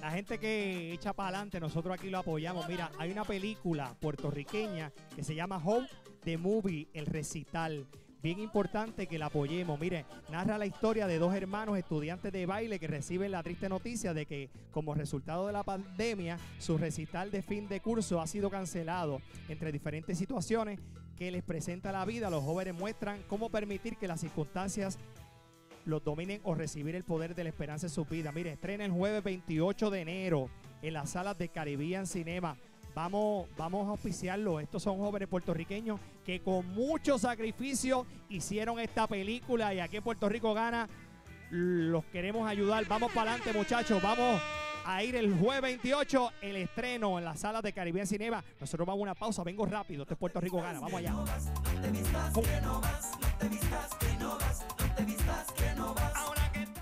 La gente que echa para adelante, nosotros aquí lo apoyamos. Mira, hay una película puertorriqueña que se llama Home the Movie, El Recital. Bien importante que la apoyemos. Mire, narra la historia de dos hermanos estudiantes de baile que reciben la triste noticia de que como resultado de la pandemia, su recital de fin de curso ha sido cancelado. Entre diferentes situaciones que les presenta la vida, los jóvenes muestran cómo permitir que las circunstancias los dominen o recibir el poder de la esperanza en su vida. Mire, estrena el jueves 28 de enero en las salas de Caribbean Cinema. Vamos, vamos a auspiciarlo. Estos son jóvenes puertorriqueños que con mucho sacrificio hicieron esta película y aquí en Puerto Rico gana. Los queremos ayudar. Vamos para adelante, muchachos. Vamos a ir el jueves 28, el estreno en las salas de Caribbean Cinema. Nosotros vamos a una pausa. Vengo rápido. Este es Puerto Rico gana. Vamos allá. No no no.